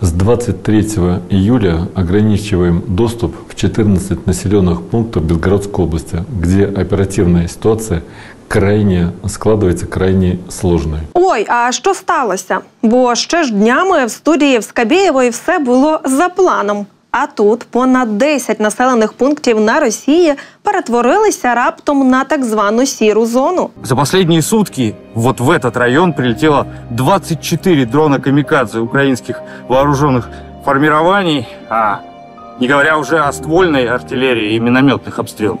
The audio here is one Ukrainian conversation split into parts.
С 23 июля ограничиваем доступ в 14 населенных пунктов Белгородской области, где оперативная ситуация крайне складывается крайне сложной. Ой, а що сталося? Бо ще ж днями в студії в Скабєєвої все було за планом. А тут понад 10 населених пунктів на Росії перетворилися раптом на так звану сіру зону. За последние сутки вот в этот район прилетело 24 дрона камикадзе украинских вооруженных формирований, а не говоря уже о ствольной артиллерии и минометных обстрелах.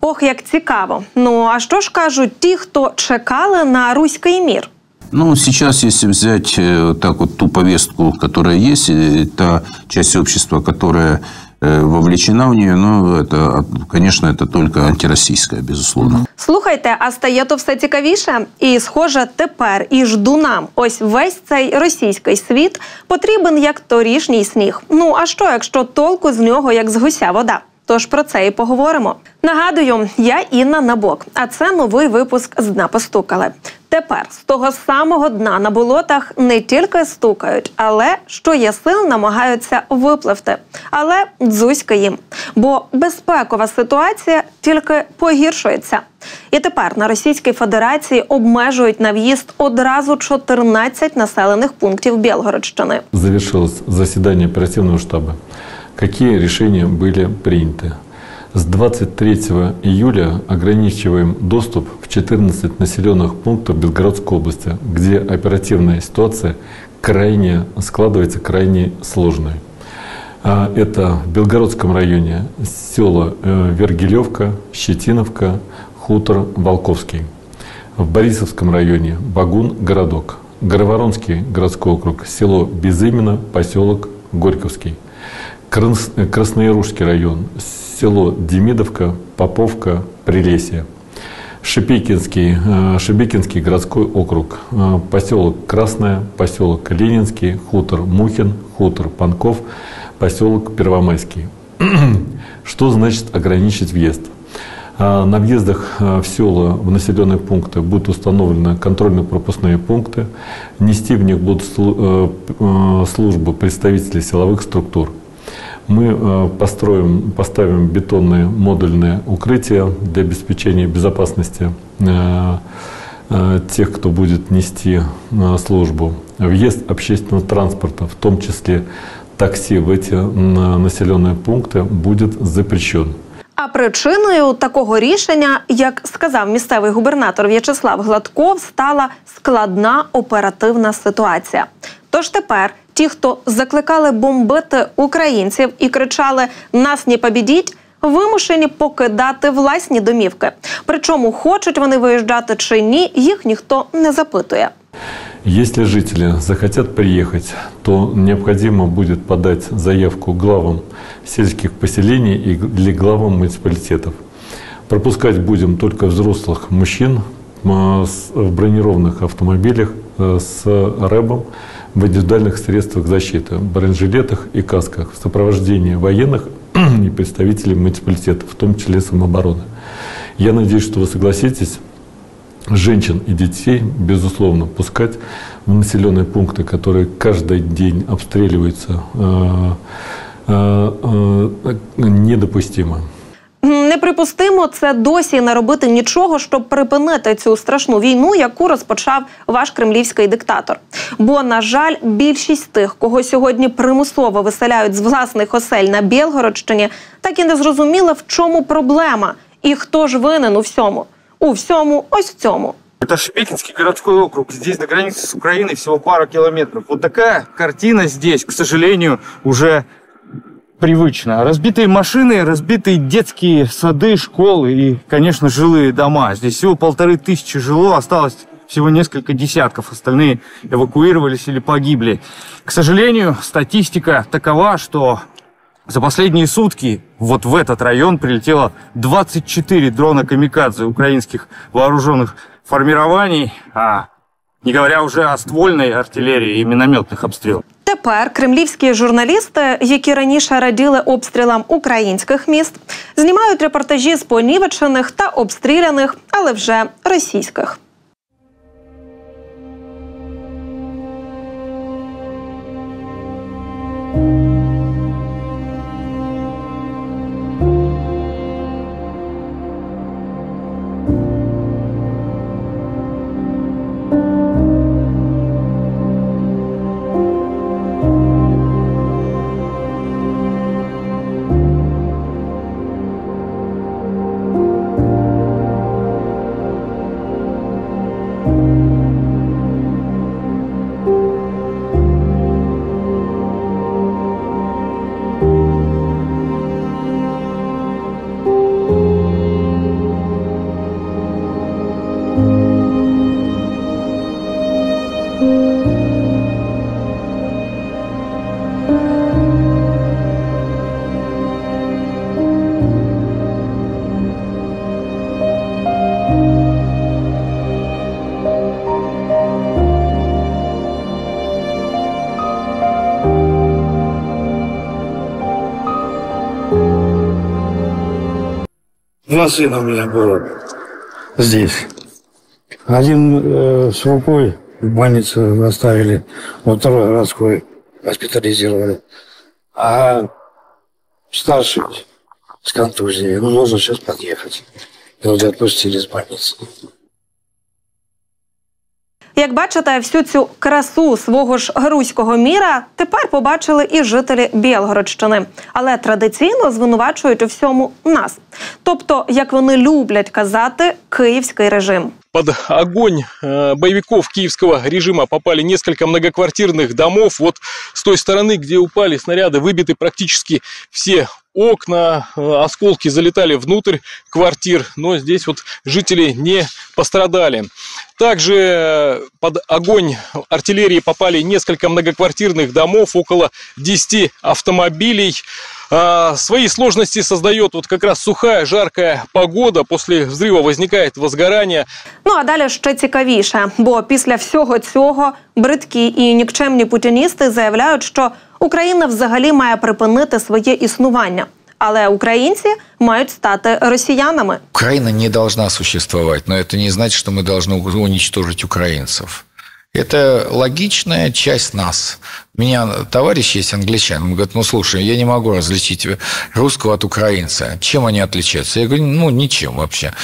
Ох, як цікаво. Ну а що ж кажуть ті, хто чекали на руський мір? Ну, сейчас, если взять э, вот так вот ту повестку, которая есть, и та часть общества, которая э, вовлечена в нее, ну, это, конечно, это только антироссийская, безусловно. Слухайте, а стає то все цікавіше. І, схоже, тепер і ждунам ось весь цей російський світ потрібен як торішній сніг. Ну а що, якщо толку з нього як з гуся вода? Тож про це і поговоримо. Нагадую, я Інна Набок, а це новий випуск з дна постукали. Тепер з того самого дна на болотах не тільки стукають, але що є сил, намагаються випливти. Але дзузька їм, бо безпекова ситуація тільки погіршується. І тепер на Російській Федерації обмежують на в'їзд одразу 14 населених пунктів Білгородщини. Завершилось заседание оперативного штаба. Какие решения были приняты? С 23 июля ограничиваем доступ в 14 населенных пунктов Белгородской области, где оперативная ситуация крайне складывается крайне сложной. А, Это в Белгородском районе села э, Вергилевка, Щетиновка, Хутор, Волковский. В Борисовском районе Багун, городок. Гороворонский городской округ, село Безыменно, поселок Горьковский. Крас- э, Красноярушский район, село Демидовка, Поповка, Прилесье. Шипекинский, э, Шебекинский городской округ, э, поселок Красное, поселок Ленинский, хутор Мухин, хутор Панков, поселок Первомайский. Что значит ограничить въезд? А, На въездах в села, в населенные пункты будут установлены контрольно-пропускные пункты. Нести в них будут э, э, службы представителей силовых структур. Мы э, построим, поставим бетонные модульные укрытия для обеспечения безопасности э, э, тех, кто будет нести э, службу. Въезд общественного транспорта, в том числе такси в эти м, населенные пункты, будет запрещен. А причиною такого рішення, як сказав місцевий губернатор В'ячеслав Гладков, стала складна оперативна ситуація. Тож тепер ті, хто закликали бомбити українців і кричали Нас не побідіть, вимушені покидати власні домівки. Причому хочуть вони виїжджати чи ні, їх ніхто не запитує. Если жители захотят приехать, то необходимо будет подать заявку главам сельских поселений или главам муниципалитетов. Пропускать будем только взрослых мужчин в бронированных автомобилях э, с рэбом в индивидуальных средствах защиты, бронежилетах и касках в сопровождении военных и представителей муниципалитетов, в том числе самообороны. Я надеюсь, что вы согласитесь женщин и детей, безусловно, пускать в населенные пункты, которые каждый день обстреливаются, э, э, э, недопустимо. Неприпустимо це досі не робити нічого, щоб припинити цю страшну війну, яку розпочав ваш кремлівський диктатор. Бо, на жаль, більшість тих, кого сьогодні примусово виселяють з власних осель на Білгородщині, так і не зрозуміла, в чому проблема і хто ж винен у всьому. У всьому, ось в цьому. Это Шепетинский городской округ. Здесь до границы с Украиной всего пара километров. Вот такая картина здесь, к сожалению, уже привычна. Разбитые машины, разбитые детские сады, школы и, конечно, жилые дома. Здесь всего полторы тысячи жило, осталось всего несколько десятков. Остальные эвакуировались или погибли. К сожалению, статистика такова, что за последние сутки вот в этот район прилетело 24 дрона камикадзе украинских вооруженных формирований, а не говоря уже о ствольной артиллерии и минометных обстрелах. Тепер кремлівські журналісти, які раніше раділи обстрілам українських міст, знімають репортажі з понівечених та обстріляних, але вже російських. Два сына у меня было здесь. Один э, с рукой в больнице оставили, вот второй городской госпитализировали. А старший с контузией, ну, нужно сейчас подъехать. И вот отпустили из больницы. Як бачите, всю цю красу свого ж грузького міра тепер побачили і жителі Білгородщини, але традиційно звинувачують у всьому нас. Тобто, як вони люблять казати, київський режим. под огонь э, боевиков киевского режима попали несколько многоквартирных домов. Вот с той стороны, где упали снаряды, выбиты практически все окна, э, осколки залетали внутрь квартир, но здесь вот жители не пострадали. Также э, под огонь артиллерии попали несколько многоквартирных домов, около 10 автомобилей. А, Свои сложности создает вот как раз сухая, жаркая погода. После взрыва возникает возгорание. Ну а далі ще цікавіше, бо після всього цього бридкі і нікчемні путіністи заявляють, що Україна взагалі має припинити своє існування. Але українці мають стати росіянами. Украина не должна существовать, но это не значит, что мы должны уничтожить украинцев. Это логичная часть нас. У меня товарищ есть англичан, он говорит, ну слушай, я не могу различить русского от украинца. Чем они отличаются? Я говорю, ну ничем вообще.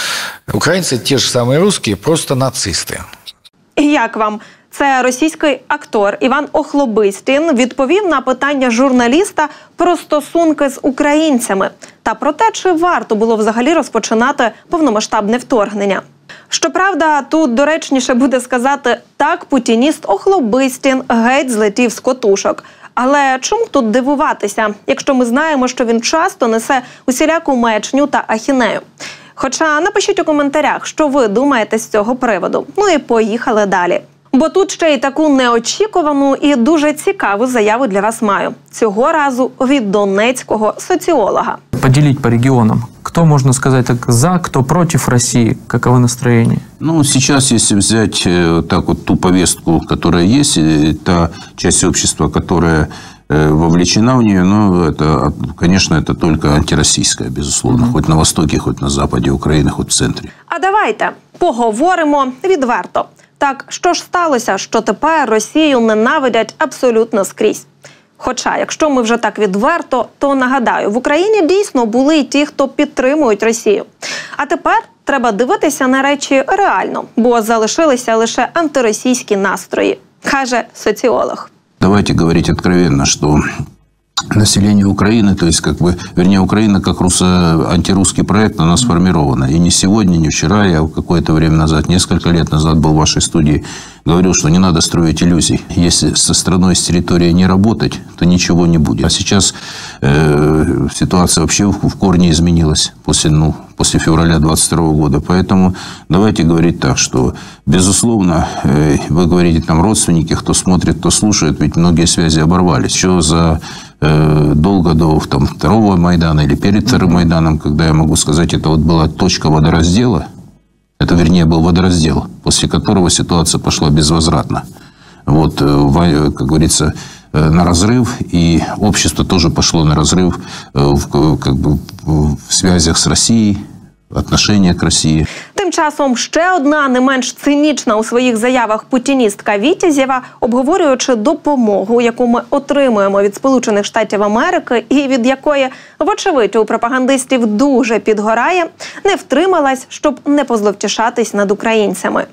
Украинцы те же самые русские, просто нацисты. І як вам? Це російський актор Іван Охлобистін відповів на питання журналіста про стосунки з українцями та про те, чи варто було взагалі розпочинати повномасштабне вторгнення. Щоправда, тут доречніше буде сказати так, путініст Охлобистін геть злетів з котушок. Але чому тут дивуватися, якщо ми знаємо, що він часто несе усіляку маячню та ахінею? Хоча напишіть у коментарях, що ви думаєте з цього приводу. Ну і поїхали далі. Бо тут ще й таку неочікувану і дуже цікаву заяву для вас маю цього разу від донецького соціолога. поделить по регионам. Кто, можно сказать так, за, кто против России? Каковы настроения? Ну, сейчас, если взять э, вот так вот ту повестку, которая есть, э, та часть общества, которая э, вовлечена в нее, ну, это, а, конечно, это только антироссийская, безусловно, хоть на востоке, хоть на западе Украины, хоть в центре. А давайте поговоримо відверто. Так, що ж сталося, що тепер Росію ненавидять абсолютно скрізь. Хоча, якщо ми вже так відверто, то нагадаю, в Україні дійсно були й ті, хто підтримують Росію. А тепер треба дивитися на речі реально, бо залишилися лише антиросійські настрої, каже соціолог. Давайте говорить откровенно, что население Украины, то есть, как бы, вернее, Украина как руссо- антирусский проект, она сформирована. И не сегодня, не вчера, я какое-то время назад, несколько лет назад был в вашей студии, говорил, что не надо строить иллюзий. Если со страной, с территорией не работать, то ничего не будет. А сейчас э, ситуация вообще в, в корне изменилась после, ну, после февраля 22 года. Поэтому давайте говорить так, что, безусловно, э, вы говорите там родственники, кто смотрит, кто слушает, ведь многие связи оборвались. Еще за долго до там, второго Майдана или перед вторым Майданом, когда я могу сказать, это вот была точка водораздела, это, вернее, был водораздел, после которого ситуация пошла безвозвратно. Вот, э, во- как говорится, э, на разрыв, и общество тоже пошло на разрыв э, в, как бы, в связях с Россией, отношения к России. Тим часом ще одна не менш цинічна у своїх заявах путіністка Вітязєва, обговорюючи допомогу, яку ми отримуємо від Сполучених Штатів Америки, і від якої, вочевидь, у пропагандистів дуже підгорає, не втрималась, щоб не позловтішатись над українцями.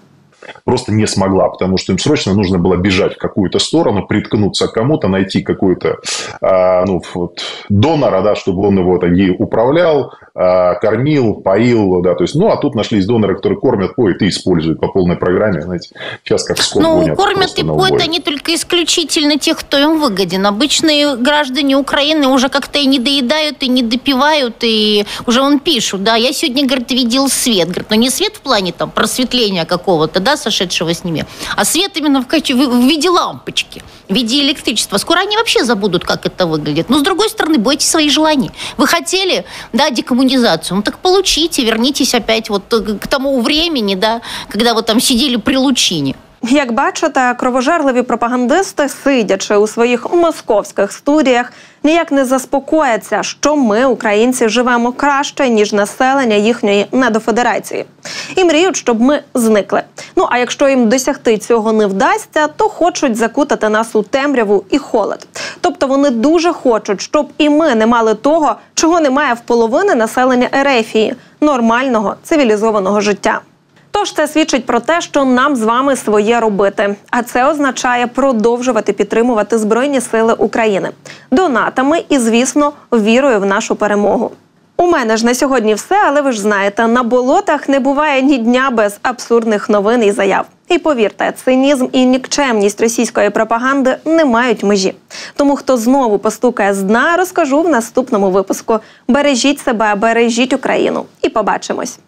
Просто не смогла, потому что им срочно нужно было бежать в какую-то сторону, приткнуться к кому-то, найти какую-то а, ну, вот, донора, да, чтобы он его таки управлял, а, кормил, поил, да, то есть, ну, а тут нашлись доноры, которые кормят, поют и используют по полной программе, знаете, сейчас как скот Ну, кормят и поют они только исключительно тех, кто им выгоден. Обычные граждане Украины уже как-то и не доедают, и не допивают, и уже он пишут, да, я сегодня, говорит, видел свет. Говорит, ну не свет в плане там просветления какого-то, да, сошедшего с ними, а свет именно в, каче- в в виде лампочки, в виде электричества. Скоро они вообще забудут, как это выглядит. Но, с другой стороны, бойтесь свои желания. Вы хотели, да, декоммунизацию, ну так получите, вернитесь опять вот э, к тому времени, да, когда вы там сидели при лучине. Як бачите, кровожерливі пропагандисти, сидячи у своїх московських студіях, ніяк не заспокояться, що ми, українці, живемо краще ніж населення їхньої недофедерації, і мріють, щоб ми зникли. Ну а якщо їм досягти цього не вдасться, то хочуть закутати нас у темряву і холод. Тобто вони дуже хочуть, щоб і ми не мали того, чого немає в половини населення Ерефії нормального цивілізованого життя. Тож це свідчить про те, що нам з вами своє робити. А це означає продовжувати підтримувати Збройні Сили України донатами і, звісно, вірою в нашу перемогу. У мене ж на сьогодні все, але ви ж знаєте, на болотах не буває ні дня без абсурдних новин і заяв. І повірте, цинізм і нікчемність російської пропаганди не мають межі. Тому хто знову постукає з дна, розкажу в наступному випуску. Бережіть себе, бережіть Україну, і побачимось.